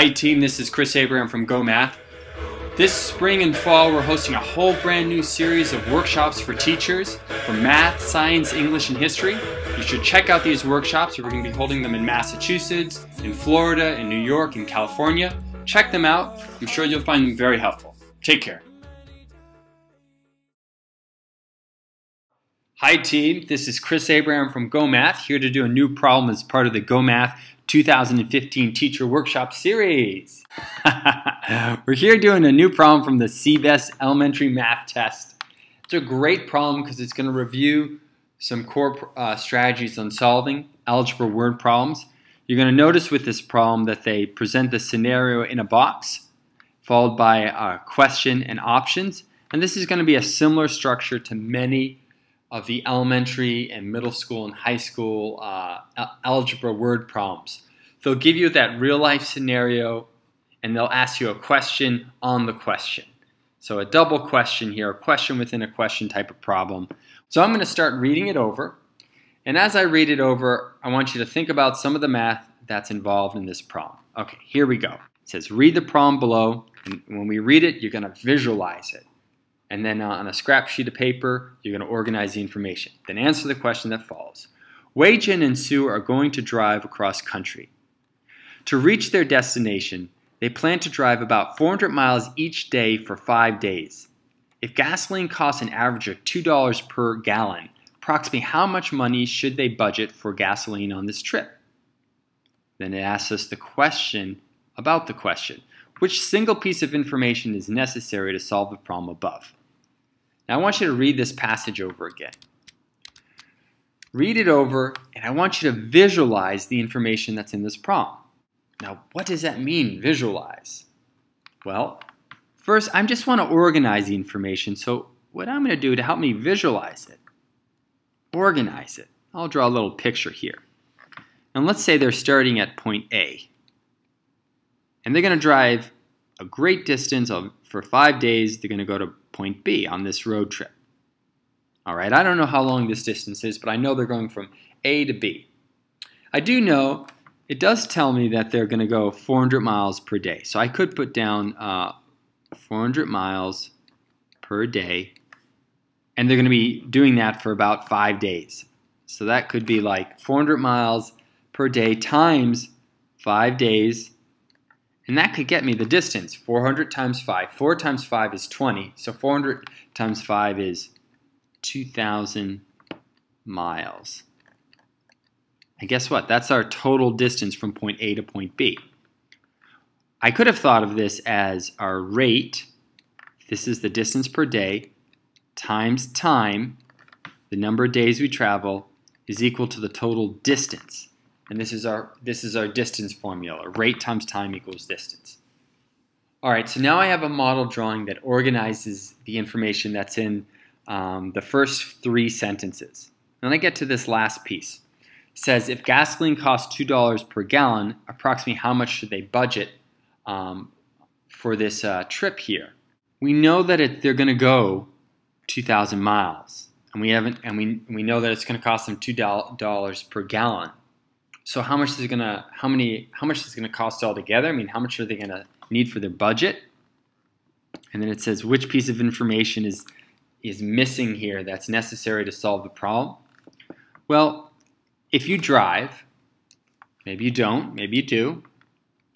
Hi team, this is Chris Abraham from Go Math. This spring and fall we're hosting a whole brand new series of workshops for teachers for math, science, English, and history. You should check out these workshops. We're going to be holding them in Massachusetts, in Florida, in New York, in California. Check them out. I'm sure you'll find them very helpful. Take care. Hi team, this is Chris Abraham from Go Math here to do a new problem as part of the Go Math 2015 Teacher Workshop Series. We're here doing a new problem from the CBEST Elementary Math Test. It's a great problem because it's going to review some core uh, strategies on solving algebra word problems. You're going to notice with this problem that they present the scenario in a box followed by a question and options. And this is going to be a similar structure to many of the elementary and middle school and high school uh, algebra word problems. They'll give you that real life scenario and they'll ask you a question on the question. So a double question here, a question within a question type of problem. So I'm going to start reading it over. And as I read it over, I want you to think about some of the math that's involved in this problem. Okay, here we go. It says read the problem below, and when we read it, you're going to visualize it. And then uh, on a scrap sheet of paper, you're going to organize the information. Then answer the question that follows. Wei Jin and Sue are going to drive across country. To reach their destination, they plan to drive about 400 miles each day for five days. If gasoline costs an average of $2 per gallon, approximately how much money should they budget for gasoline on this trip? Then it asks us the question about the question. Which single piece of information is necessary to solve the problem above? Now I want you to read this passage over again. Read it over, and I want you to visualize the information that's in this problem. Now, what does that mean, visualize? Well, first, I just want to organize the information. So what I'm going to do to help me visualize it, organize it, I'll draw a little picture here. And let's say they're starting at point A. And they're going to drive a great distance of, for five days. They're going to go to point B on this road trip. All right, I don't know how long this distance is, but I know they're going from A to B. I do know it does tell me that they're going to go 400 miles per day. So I could put down uh, 400 miles per day, and they're going to be doing that for about five days. So that could be like 400 miles per day times five days and that could get me the distance, 400 times 5. 4 times 5 is 20, so 400 times 5 is 2,000 miles. And guess what? That's our total distance from point A to point B. I could have thought of this as our rate, this is the distance per day, times time, the number of days we travel, is equal to the total distance. And this is our this is our distance formula. Rate times time equals distance. All right, so now I have a model drawing that organizes the information that's in um, the first three sentences. Then I get to this last piece. It says if gasoline costs two dollars per gallon, approximately how much should they budget um, for this uh, trip here? We know that it, they're going to go 2,000 miles, and we haven't, and we we know that it's going to cost them two dollars per gallon. So how much is it gonna how many how much is gonna cost altogether? I mean, how much are they gonna need for their budget? And then it says which piece of information is is missing here that's necessary to solve the problem. Well, if you drive, maybe you don't, maybe you do,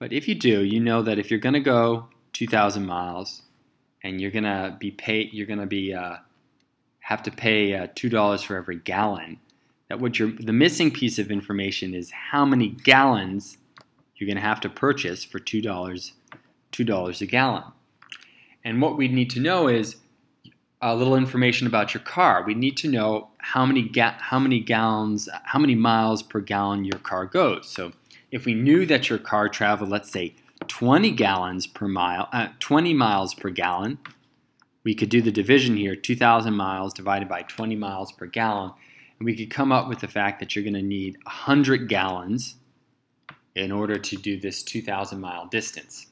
but if you do, you know that if you're gonna go 2,000 miles and you're gonna be paid, you're gonna be uh, have to pay uh, two dollars for every gallon that what you're the missing piece of information is how many gallons you're going to have to purchase for two dollars two dollars a gallon. And what we need to know is a little information about your car. We need to know how many ga- how many gallons, how many miles per gallon your car goes. So if we knew that your car traveled, let's say 20 gallons per mile, uh, 20 miles per gallon, we could do the division here, 2,000 miles divided by 20 miles per gallon, and we could come up with the fact that you're going to need 100 gallons in order to do this 2,000 mile distance.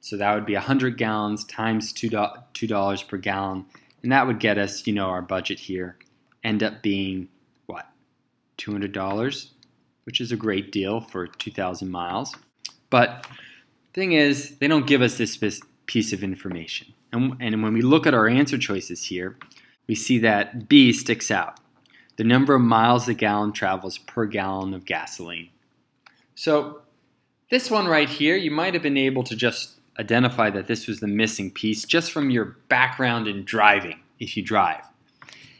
So that would be 100 gallons times $2, per gallon, and that would get us, you know, our budget here end up being what? $200, which is a great deal for 2,000 miles. But Thing is, they don't give us this piece of information. And, and when we look at our answer choices here, we see that B sticks out. The number of miles a gallon travels per gallon of gasoline. So this one right here, you might have been able to just identify that this was the missing piece just from your background in driving, if you drive.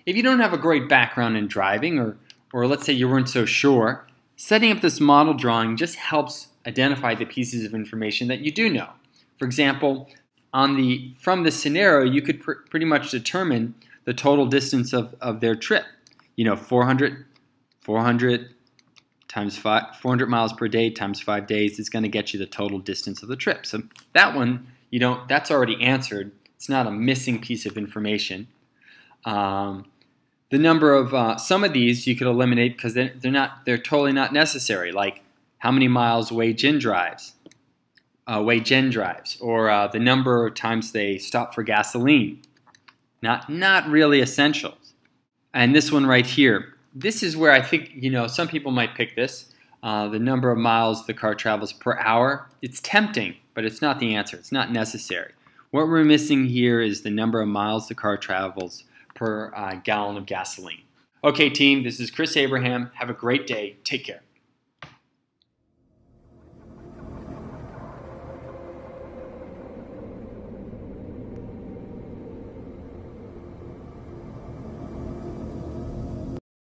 If you don't have a great background in driving, or, or let's say you weren't so sure, setting up this model drawing just helps identify the pieces of information that you do know. For example, on the from the scenario, you could pr pretty much determine the total distance of, of their trip. You know, 400, 400 times five, 400 miles per day times five days is going to get you the total distance of the trip. So that one, you don't, that's already answered. It's not a missing piece of information. Um, the number of uh, some of these you could eliminate because they're, they're not they're totally not necessary. Like how many miles Jin drives, uh, drives, or uh, the number of times they stop for gasoline. Not not really essentials. And this one right here, this is where I think you know some people might pick this. Uh, the number of miles the car travels per hour. It's tempting, but it's not the answer. It's not necessary. What we're missing here is the number of miles the car travels per uh, gallon of gasoline. Okay, team, this is Chris Abraham. Have a great day. Take care.